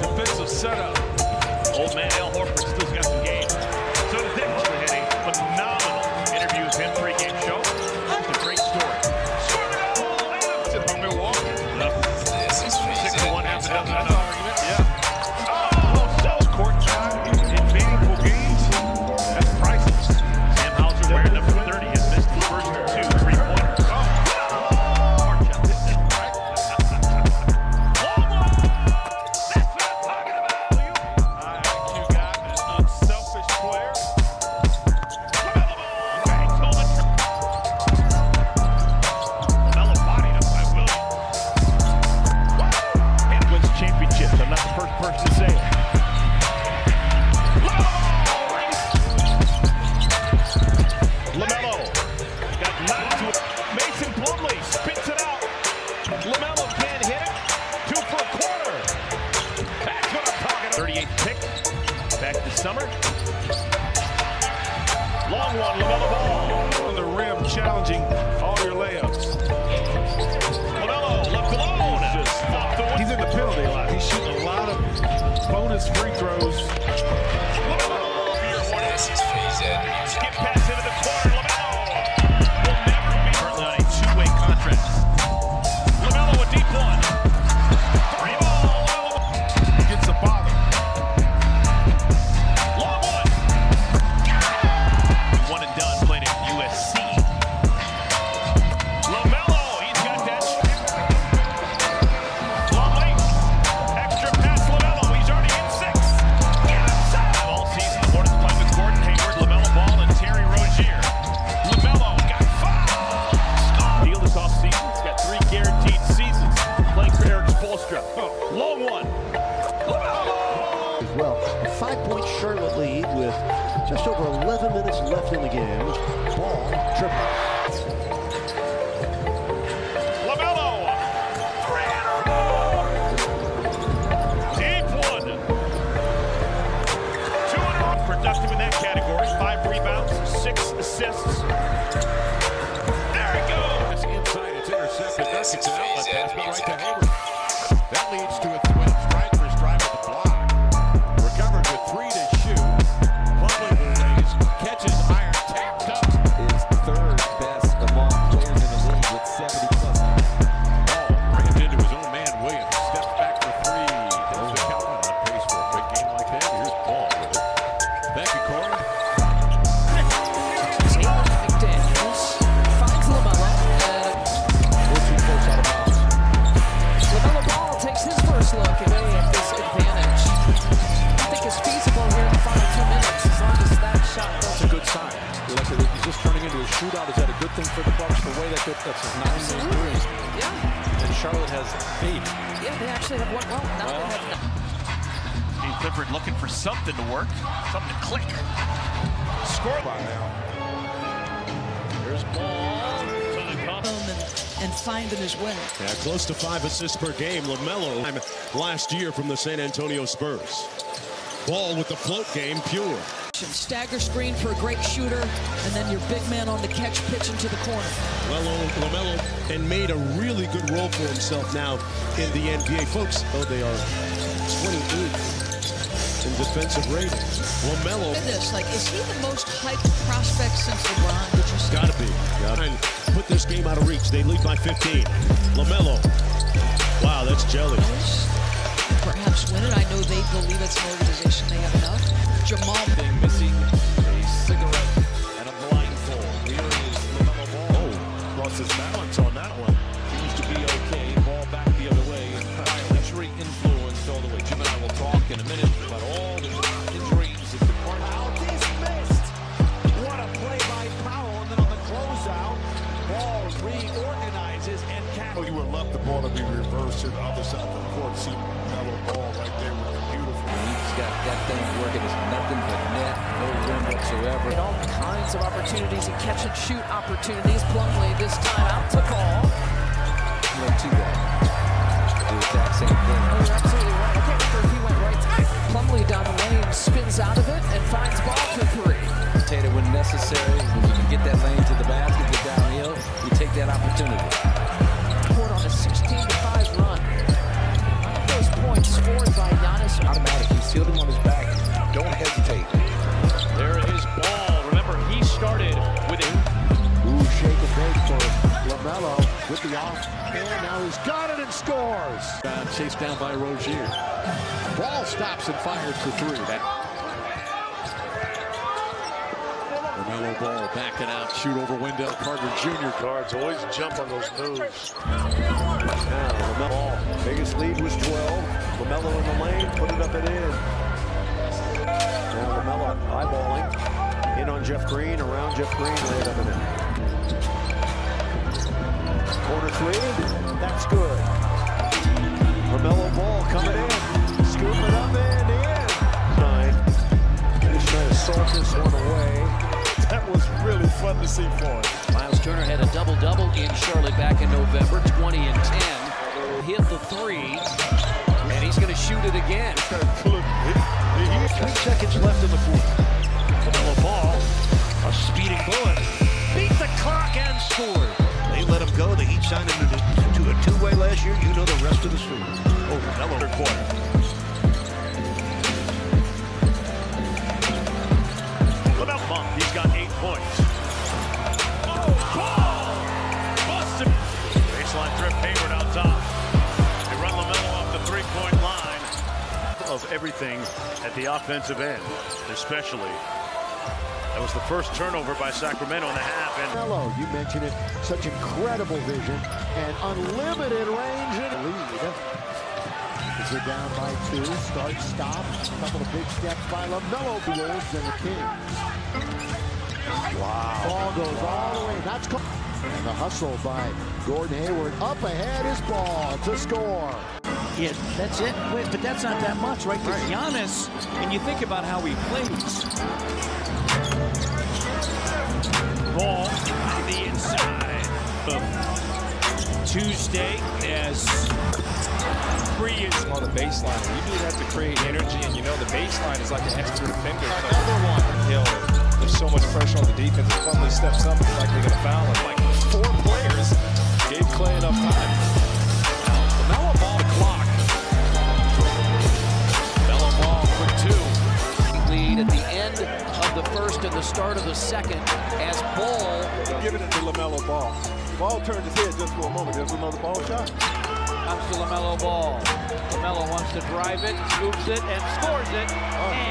Defensive setup. Old man Al Horford summer. Long one, LaMelo ball. On the rim, challenging all your layups. LaMelo left alone. He's in the penalty line. He's shooting a lot of bonus free throws. Five-point Charlotte lead with just over 11 minutes left in the game. Ball triple. LaMelo. Three in a row. Deep one. Two in a row. Productive in that category. Five rebounds, six assists. There he goes. It's inside, it's intercepted. That's an outlet pass, but right to Hayward. That leads to a that's a nine win Yeah, and Charlotte has eight. yeah, they actually have one. Well, now they have nine. Steve Clifford looking for something to work, something to click. Score by now. There's ball to and, and finding his way. Yeah, close to five assists per game. LaMelo last year from the San Antonio Spurs. Ball with the float game, pure. Stagger screen for a great shooter, and then your big man on the catch pitch into the corner. LaMelo, LaMelo and made a really good role for himself now in the NBA. Folks, oh, they are 28th in defensive rating. LaMelo Look at this. Like, is he the most hyped prospect since LeBron? Did you see? Gotta be. got And put this game out of reach. They lead by 15. LaMelo. Wow, that's jelly. Perhaps win it. I know they believe it's got that thing working. It's nothing but net, no rim whatsoever. All kinds of opportunities and catch and shoot opportunities. Plumlee this time out to call. No to that. The exact same thing. Oh, you're absolutely right. I can't remember if he went right. Plumlee down the lane, spins out of it, and finds ball for three. Tatum when necessary. When you can get that lane to the basket, get downhill, you take that opportunity. Field him on his back. Don't hesitate. There is ball. Remember, he started with a Ooh, shake and bake for LaMelo with the off. And now he's got it and scores. Uh, chased down by Rozier. Ball stops and fires for three. That LaMelo ball backing out, shoot over Wendell Carter Jr. Guards always jump on those moves. Now, LaMelo, biggest lead was 12. LaMelo in the lane, put it up and in. Now LaMelo eyeballing. In on Jeff Green, around Jeff Green, lay it up and in. Corner three, that's good. LaMelo ball coming in. Scoop it up and in. Nine. Just trying to salt this one away. That was really fun to see for him. Turner had a double-double in Charlotte back in November, 20 and 10. Hit the three, and he's going to shoot it again. Three seconds left in the fourth. LaMelo Ball, a speeding bullet, beat the clock and scored. They let him go. The Heat signed him to, a two-way last year. You know the rest of the story. Oh, LaMelo third quarter. Everything at the offensive end, especially. That was the first turnover by Sacramento in the half. And Melo, you mentioned it, such incredible vision and unlimited range and lead. As they're down by two, start, stop, a couple of big steps by LaMelo, the Wolves and the Kings. Wow. Ball goes all the way, that's. And the hustle by Gordon Hayward. Up ahead is ball to score. Yeah, that's it. Wait, but that's not that much, right? Because Giannis, and you think about how he plays. Ball on the inside of Tuesday as Free is On the baseline, you do have to create energy, and you know the baseline is like an extra defender. Another one. Know, there's so much pressure on the defense. If Plumlee steps up, it's like they're going to foul him. Like four players gave Clay enough time. End of the first and the start of the second as Ball Giving it to LaMelo Ball. Ball turned his head just for a moment. There's another ball shot. Comes to LaMelo Ball. LaMelo wants to drive it, scoops it, and scores it. Oh. And